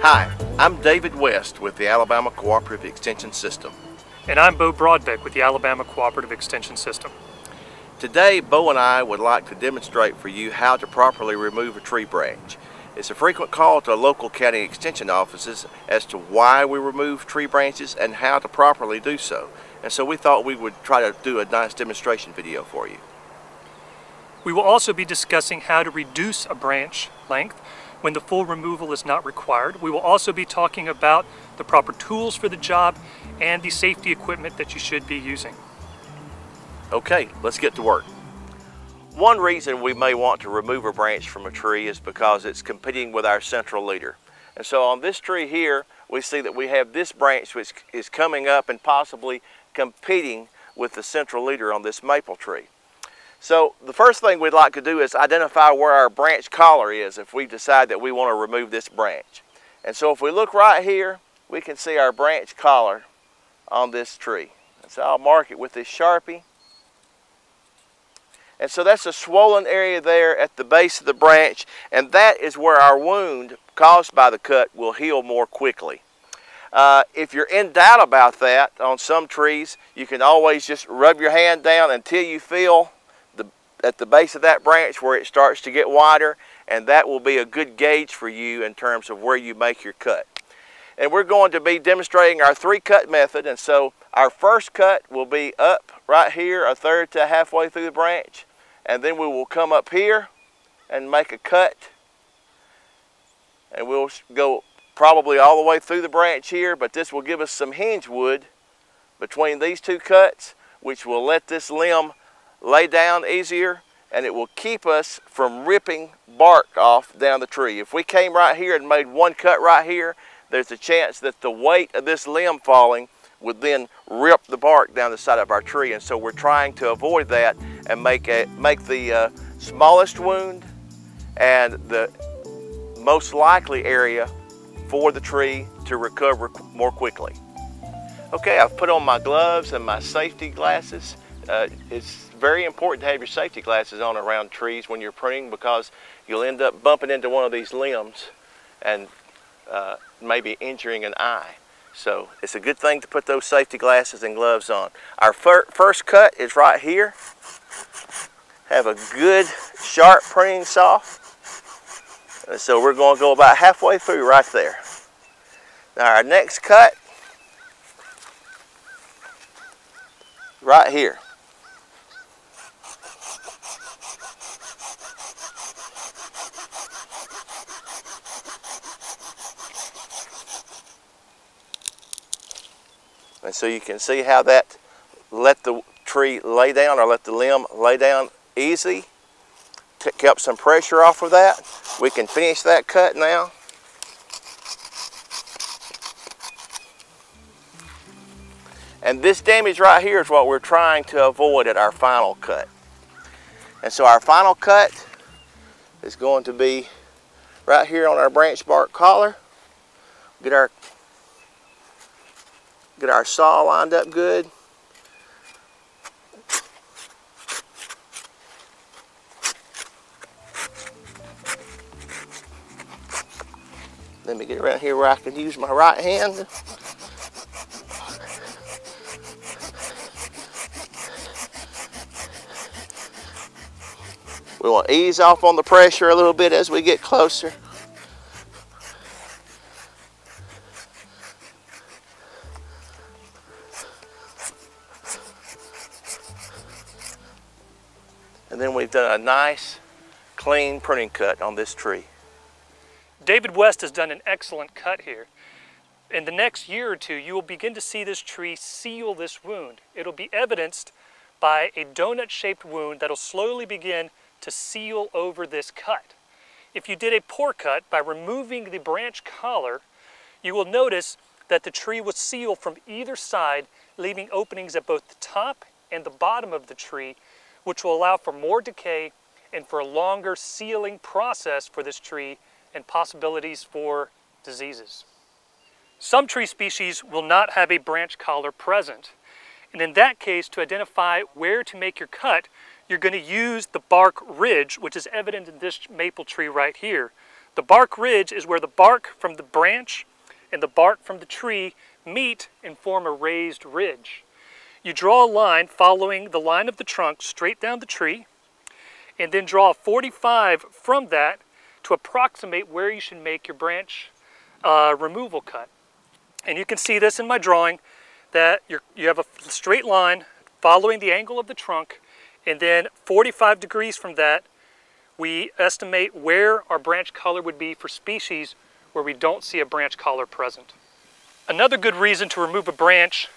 Hi, I'm David West with the Alabama Cooperative Extension System. And I'm Beau Brodbeck with the Alabama Cooperative Extension System. Today, Beau and I would like to demonstrate for you how to properly remove a tree branch. It's a frequent call to local county extension offices as to why we remove tree branches and how to properly do so. And so we thought we would try to do a nice demonstration video for you. We will also be discussing how to reduce a branch length when the full removal is not required. We will also be talking about the proper tools for the job and the safety equipment that you should be using. Okay, let's get to work. One reason we may want to remove a branch from a tree is because it's competing with our central leader. And so on this tree here, we see that we have this branch which is coming up and possibly competing with the central leader on this maple tree. So the first thing we'd like to do is identify where our branch collar is if we decide that we want to remove this branch. And so if we look right here, we can see our branch collar on this tree. And so I'll mark it with this Sharpie. And so that's a swollen area there at the base of the branch, and that is where our wound caused by the cut will heal more quickly. Uh, if you're in doubt about that on some trees, you can always just rub your hand down until you feel at the base of that branch where it starts to get wider and that will be a good gauge for you in terms of where you make your cut. And we're going to be demonstrating our three cut method and so our first cut will be up right here a third to halfway through the branch and then we will come up here and make a cut and we'll go probably all the way through the branch here but this will give us some hinge wood between these two cuts which will let this limb lay down easier and it will keep us from ripping bark off down the tree. If we came right here and made one cut right here, there's a chance that the weight of this limb falling would then rip the bark down the side of our tree. And so we're trying to avoid that and make, a, make the uh, smallest wound and the most likely area for the tree to recover more quickly. Okay, I've put on my gloves and my safety glasses. Uh, it's very important to have your safety glasses on around trees when you're pruning because you'll end up bumping into one of these limbs and uh, maybe injuring an eye. So it's a good thing to put those safety glasses and gloves on. Our fir first cut is right here. Have a good sharp pruning saw. So we're going to go about halfway through right there. Now our next cut, right here. And so you can see how that let the tree lay down or let the limb lay down easy. Kept some pressure off of that. We can finish that cut now. And this damage right here is what we're trying to avoid at our final cut. And so our final cut is going to be right here on our branch bark collar. Get our Get our saw lined up good. Let me get around here where I can use my right hand. We want to ease off on the pressure a little bit as we get closer. A nice, clean pruning cut on this tree. David West has done an excellent cut here. In the next year or two, you will begin to see this tree seal this wound. It'll be evidenced by a donut-shaped wound that'll slowly begin to seal over this cut. If you did a poor cut by removing the branch collar, you will notice that the tree will seal from either side, leaving openings at both the top and the bottom of the tree which will allow for more decay and for a longer sealing process for this tree and possibilities for diseases. Some tree species will not have a branch collar present. And in that case, to identify where to make your cut, you're going to use the bark ridge, which is evident in this maple tree right here. The bark ridge is where the bark from the branch and the bark from the tree meet and form a raised ridge. You draw a line following the line of the trunk straight down the tree and then draw 45 from that to approximate where you should make your branch uh, removal cut. And you can see this in my drawing that you have a straight line following the angle of the trunk and then 45 degrees from that we estimate where our branch collar would be for species where we don't see a branch collar present. Another good reason to remove a branch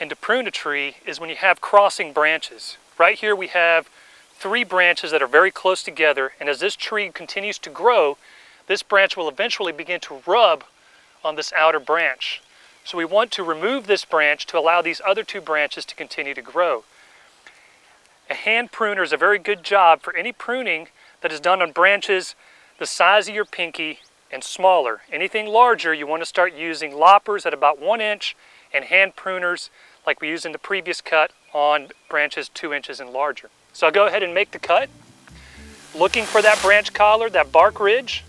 and to prune a tree is when you have crossing branches. Right here we have three branches that are very close together and as this tree continues to grow, this branch will eventually begin to rub on this outer branch. So we want to remove this branch to allow these other two branches to continue to grow. A hand pruner is a very good job for any pruning that is done on branches the size of your pinky and smaller. Anything larger, you want to start using loppers at about one inch and hand pruners like we used in the previous cut on branches two inches and larger. So I'll go ahead and make the cut. Looking for that branch collar, that bark ridge.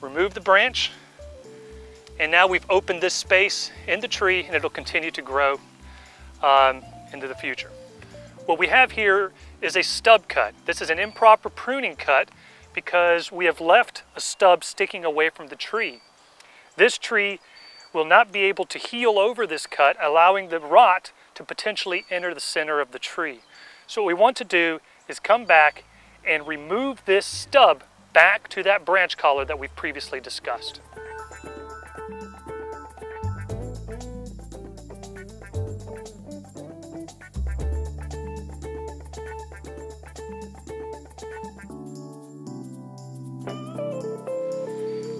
Remove the branch. And now we've opened this space in the tree and it'll continue to grow um, into the future. What we have here is a stub cut. This is an improper pruning cut because we have left a stub sticking away from the tree. This tree will not be able to heal over this cut, allowing the rot to potentially enter the center of the tree. So what we want to do is come back and remove this stub back to that branch collar that we've previously discussed.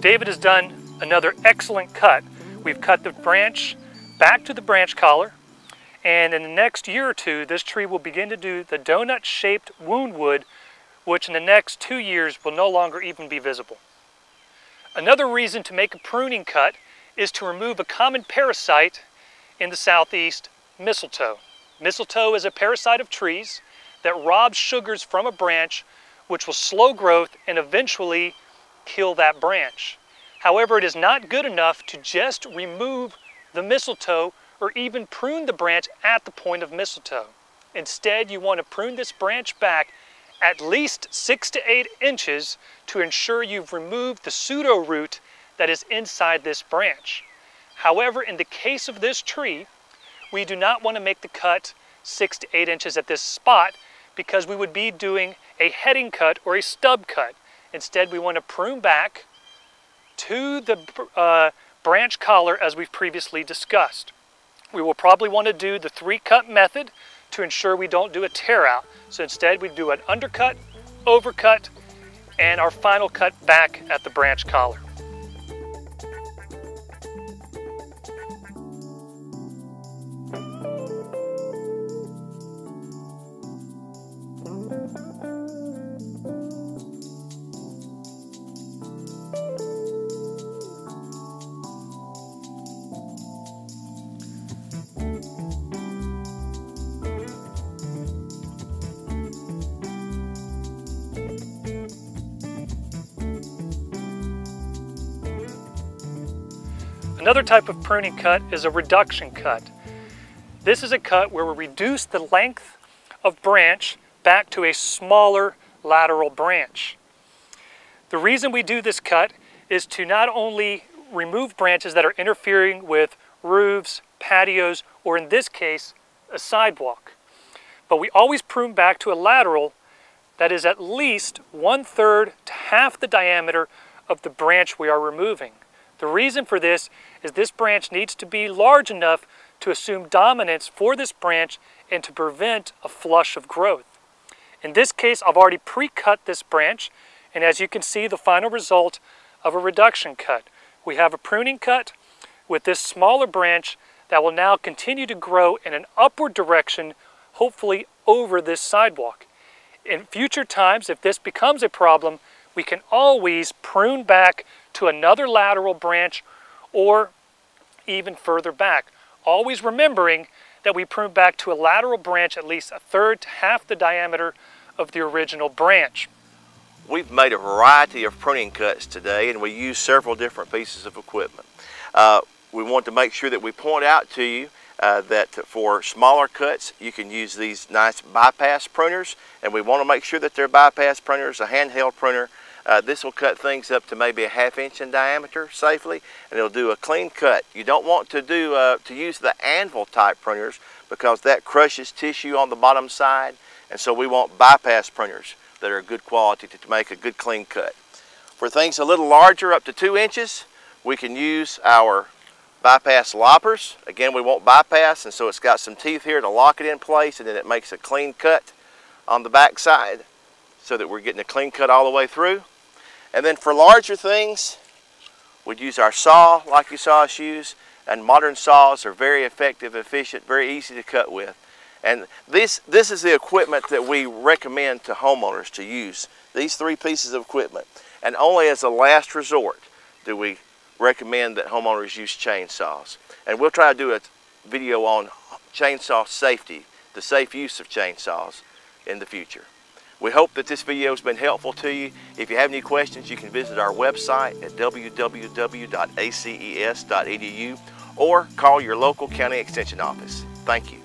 David has done another excellent cut. We've cut the branch back to the branch collar, and in the next year or two, this tree will begin to do the donut-shaped wound wood, which in the next two years will no longer even be visible. Another reason to make a pruning cut is to remove a common parasite in the southeast, mistletoe. Mistletoe is a parasite of trees that robs sugars from a branch, which will slow growth and eventually kill that branch. However, it is not good enough to just remove the mistletoe or even prune the branch at the point of mistletoe. Instead, you want to prune this branch back at least six to eight inches to ensure you've removed the pseudo root that is inside this branch. However, in the case of this tree, we do not want to make the cut six to eight inches at this spot because we would be doing a heading cut or a stub cut. Instead, we want to prune back to the uh, branch collar as we've previously discussed. We will probably want to do the three cut method to ensure we don't do a tear out. So instead we do an undercut, overcut, and our final cut back at the branch collar. Another type of pruning cut is a reduction cut. This is a cut where we reduce the length of branch back to a smaller lateral branch. The reason we do this cut is to not only remove branches that are interfering with roofs, patios, or in this case, a sidewalk, but we always prune back to a lateral that is at least one third to half the diameter of the branch we are removing. The reason for this is this branch needs to be large enough to assume dominance for this branch and to prevent a flush of growth. In this case, I've already pre-cut this branch, and as you can see, the final result of a reduction cut. We have a pruning cut with this smaller branch that will now continue to grow in an upward direction, hopefully over this sidewalk. In future times, if this becomes a problem, we can always prune back to another lateral branch or even further back. Always remembering that we prune back to a lateral branch at least a third to half the diameter of the original branch. We've made a variety of pruning cuts today and we use several different pieces of equipment. Uh, we want to make sure that we point out to you uh, that for smaller cuts you can use these nice bypass pruners and we want to make sure that they're bypass pruners, a handheld pruner. Uh, this will cut things up to maybe a half inch in diameter safely and it'll do a clean cut. You don't want to do uh, to use the anvil type pruners because that crushes tissue on the bottom side and so we want bypass pruners that are good quality to, to make a good clean cut. For things a little larger up to two inches we can use our bypass loppers. Again, we won't bypass, and so it's got some teeth here to lock it in place, and then it makes a clean cut on the back side so that we're getting a clean cut all the way through. And then for larger things, we'd use our saw like you saw us use, and modern saws are very effective, efficient, very easy to cut with. And this, this is the equipment that we recommend to homeowners to use, these three pieces of equipment. And only as a last resort do we recommend that homeowners use chainsaws. And we'll try to do a video on chainsaw safety, the safe use of chainsaws in the future. We hope that this video has been helpful to you. If you have any questions, you can visit our website at www.aces.edu or call your local county extension office. Thank you.